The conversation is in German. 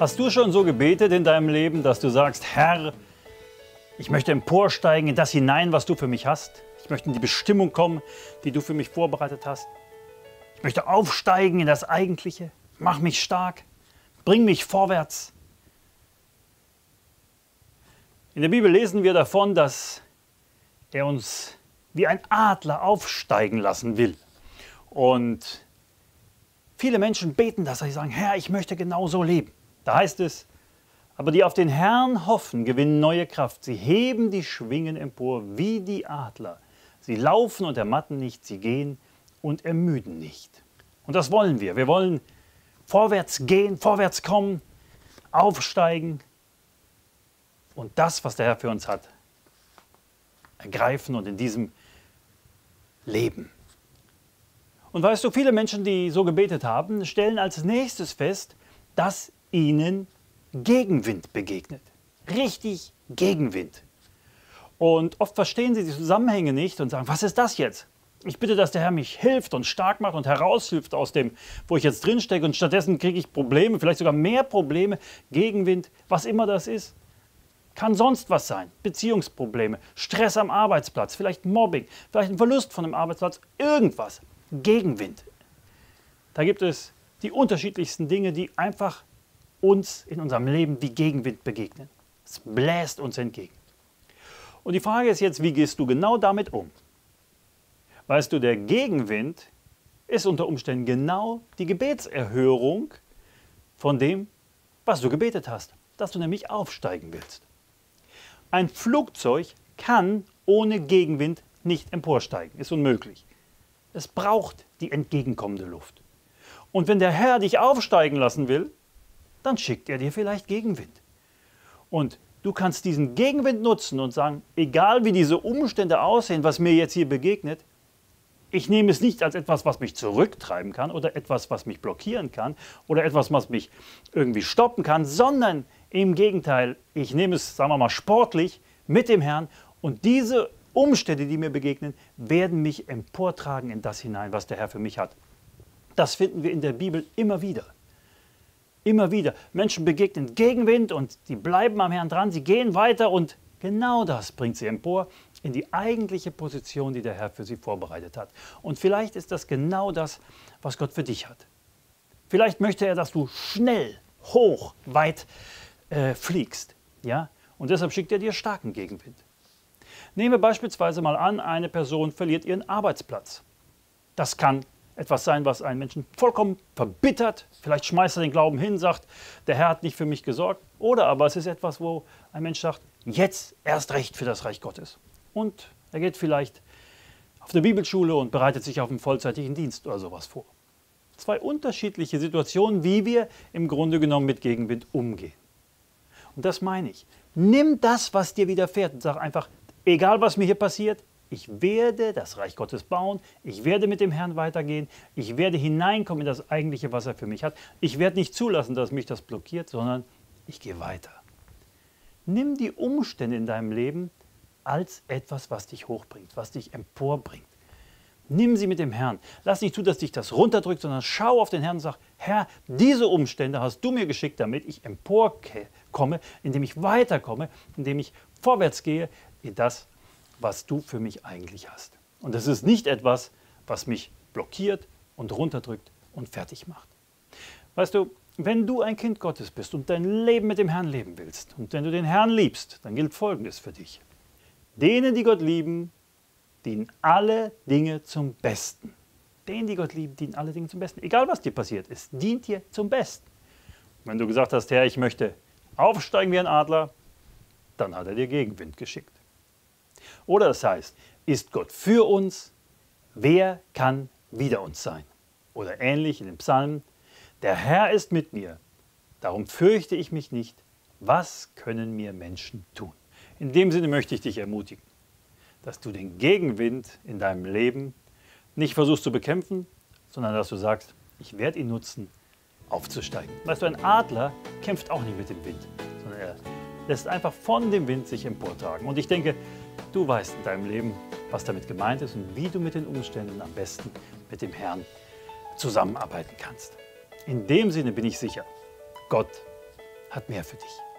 Hast du schon so gebetet in deinem Leben, dass du sagst, Herr, ich möchte emporsteigen in das hinein, was du für mich hast? Ich möchte in die Bestimmung kommen, die du für mich vorbereitet hast. Ich möchte aufsteigen in das Eigentliche. Mach mich stark. Bring mich vorwärts. In der Bibel lesen wir davon, dass er uns wie ein Adler aufsteigen lassen will. Und viele Menschen beten das, sie sagen, Herr, ich möchte genau so leben. Da heißt es, aber die auf den Herrn hoffen, gewinnen neue Kraft. Sie heben die Schwingen empor wie die Adler. Sie laufen und ermatten nicht, sie gehen und ermüden nicht. Und das wollen wir. Wir wollen vorwärts gehen, vorwärts kommen, aufsteigen und das, was der Herr für uns hat, ergreifen und in diesem Leben. Und weißt du, viele Menschen, die so gebetet haben, stellen als nächstes fest, dass ihnen Gegenwind begegnet. Richtig Gegenwind. Und oft verstehen sie die Zusammenhänge nicht und sagen, was ist das jetzt? Ich bitte, dass der Herr mich hilft und stark macht und heraushilft aus dem, wo ich jetzt drinstecke. Und stattdessen kriege ich Probleme, vielleicht sogar mehr Probleme, Gegenwind, was immer das ist. Kann sonst was sein. Beziehungsprobleme, Stress am Arbeitsplatz, vielleicht Mobbing, vielleicht ein Verlust von einem Arbeitsplatz, irgendwas. Gegenwind. Da gibt es die unterschiedlichsten Dinge, die einfach uns in unserem Leben wie Gegenwind begegnen. Es bläst uns entgegen. Und die Frage ist jetzt, wie gehst du genau damit um? Weißt du, der Gegenwind ist unter Umständen genau die Gebetserhörung von dem, was du gebetet hast, dass du nämlich aufsteigen willst. Ein Flugzeug kann ohne Gegenwind nicht emporsteigen, ist unmöglich. Es braucht die entgegenkommende Luft. Und wenn der Herr dich aufsteigen lassen will, dann schickt er dir vielleicht Gegenwind. Und du kannst diesen Gegenwind nutzen und sagen, egal wie diese Umstände aussehen, was mir jetzt hier begegnet, ich nehme es nicht als etwas, was mich zurücktreiben kann oder etwas, was mich blockieren kann oder etwas, was mich irgendwie stoppen kann, sondern im Gegenteil, ich nehme es, sagen wir mal, sportlich mit dem Herrn und diese Umstände, die mir begegnen, werden mich emportragen in das hinein, was der Herr für mich hat. Das finden wir in der Bibel immer wieder. Immer wieder. Menschen begegnen Gegenwind und die bleiben am Herrn dran, sie gehen weiter und genau das bringt sie empor in die eigentliche Position, die der Herr für sie vorbereitet hat. Und vielleicht ist das genau das, was Gott für dich hat. Vielleicht möchte er, dass du schnell, hoch, weit äh, fliegst. Ja? Und deshalb schickt er dir starken Gegenwind. Nehmen wir beispielsweise mal an, eine Person verliert ihren Arbeitsplatz. Das kann etwas sein, was einen Menschen vollkommen verbittert. Vielleicht schmeißt er den Glauben hin, sagt, der Herr hat nicht für mich gesorgt. Oder aber es ist etwas, wo ein Mensch sagt, jetzt erst recht für das Reich Gottes. Und er geht vielleicht auf eine Bibelschule und bereitet sich auf einen vollzeitigen Dienst oder sowas vor. Zwei unterschiedliche Situationen, wie wir im Grunde genommen mit Gegenwind umgehen. Und das meine ich. Nimm das, was dir widerfährt und sag einfach, egal was mir hier passiert, ich werde das Reich Gottes bauen, ich werde mit dem Herrn weitergehen, ich werde hineinkommen in das eigentliche, was er für mich hat. Ich werde nicht zulassen, dass mich das blockiert, sondern ich gehe weiter. Nimm die Umstände in deinem Leben als etwas, was dich hochbringt, was dich emporbringt. Nimm sie mit dem Herrn. Lass nicht zu, dass dich das runterdrückt, sondern schau auf den Herrn und sag, Herr, diese Umstände hast du mir geschickt, damit ich emporkomme, indem ich weiterkomme, indem ich vorwärts gehe in das, was du für mich eigentlich hast. Und das ist nicht etwas, was mich blockiert und runterdrückt und fertig macht. Weißt du, wenn du ein Kind Gottes bist und dein Leben mit dem Herrn leben willst und wenn du den Herrn liebst, dann gilt Folgendes für dich. Denen, die Gott lieben, dienen alle Dinge zum Besten. Denen, die Gott lieben, dienen alle Dinge zum Besten. Egal, was dir passiert, es dient dir zum Besten. Wenn du gesagt hast, Herr, ich möchte aufsteigen wie ein Adler, dann hat er dir Gegenwind geschickt. Oder das heißt, ist Gott für uns, wer kann wider uns sein? Oder ähnlich in dem Psalm, der Herr ist mit mir, darum fürchte ich mich nicht, was können mir Menschen tun? In dem Sinne möchte ich dich ermutigen, dass du den Gegenwind in deinem Leben nicht versuchst zu bekämpfen, sondern dass du sagst, ich werde ihn nutzen, aufzusteigen. Weißt du, ein Adler kämpft auch nicht mit dem Wind, sondern er lässt einfach von dem Wind sich emportragen. Und ich denke, du weißt in deinem Leben, was damit gemeint ist und wie du mit den Umständen am besten mit dem Herrn zusammenarbeiten kannst. In dem Sinne bin ich sicher, Gott hat mehr für dich.